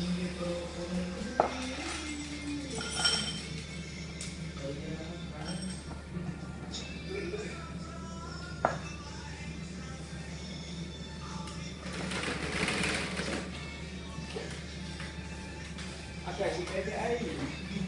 이게 또 오늘 que a gente é aí.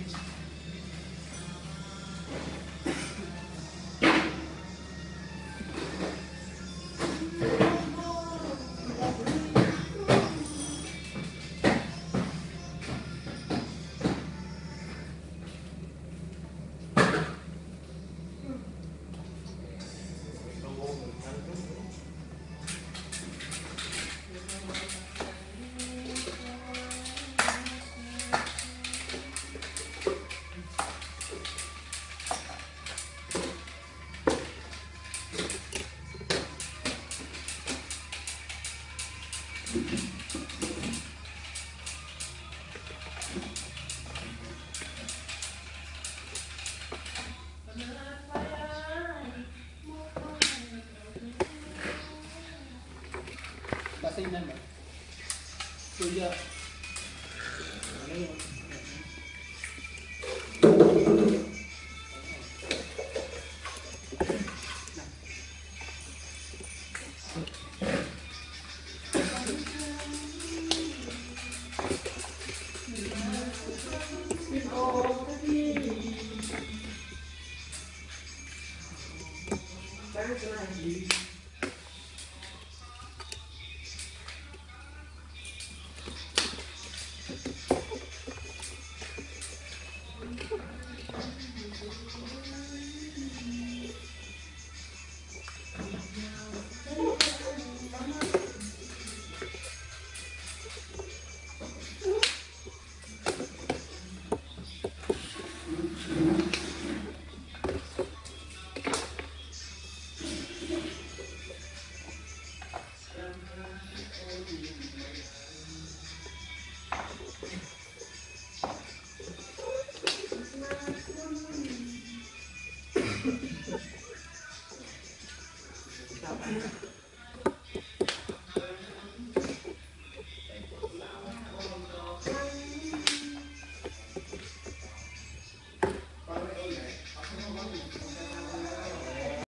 सही नंबर तो यह